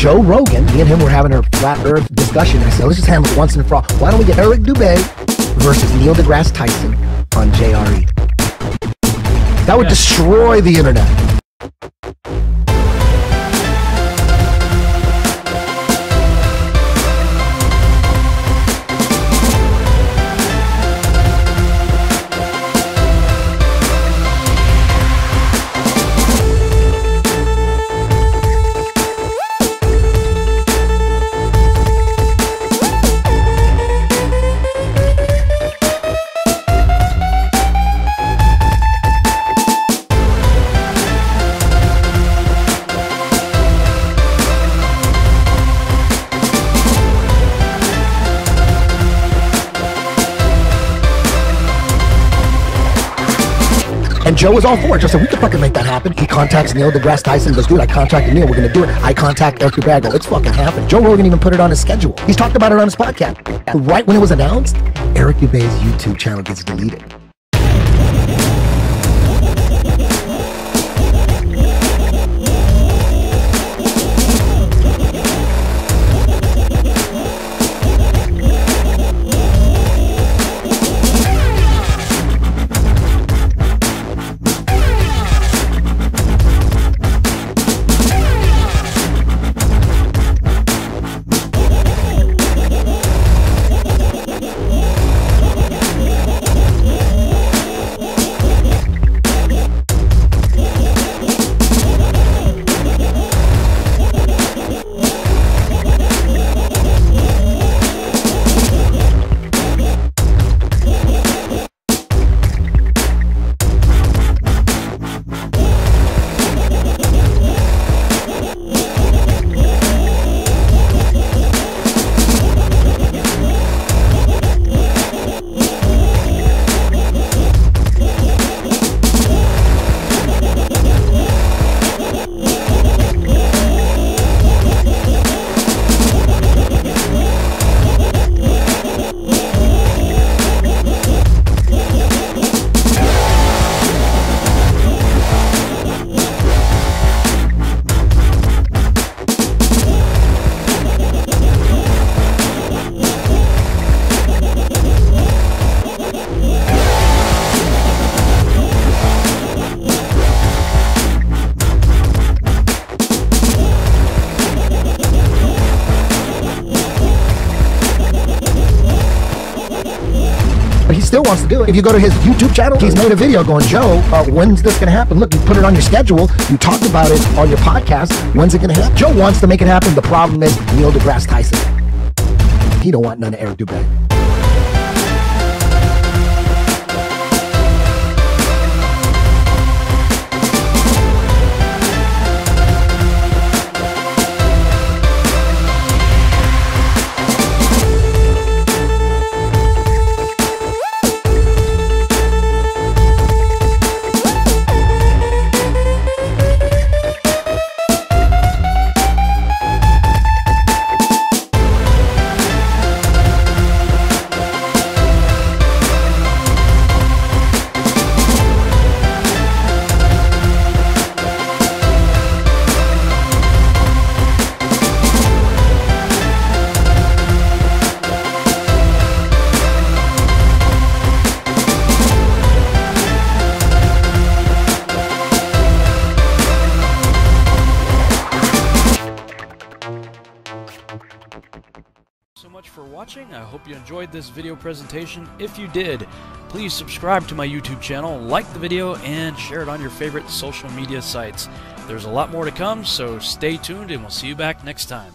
Joe Rogan, me and him were having a flat earth discussion. I said, let's just handle it once and for all. Why don't we get Eric Dubay versus Neil deGrasse Tyson on JRE? That would Yeah. destroy the internet. Joe was all for it. Joe said, we could fucking make that happen. He contacts Neil deGrasse Tyson, goes, dude, I contacted Neil. We're going to do it. I contact Eric go, it's fucking happening. Joe Rogan even put it on his schedule. He's talked about it on his podcast. Right when it was announced, Eric Dubay's YouTube channel gets deleted. But he still wants to do it. If you go to his YouTube channel, he's made a video going, Joe, uh, when's this going to happen? Look, you put it on your schedule. You talked about it on your podcast. When's it going to happen? Joe wants to make it happen. The problem is Neil deGrasse Tyson. He don't want none of Eric Dubay. So much for watching. I hope you enjoyed this video presentation. If you did, please subscribe to my YouTube channel, like the video, and share it on your favorite social media sites. There's a lot more to come, so stay tuned and we'll see you back next time.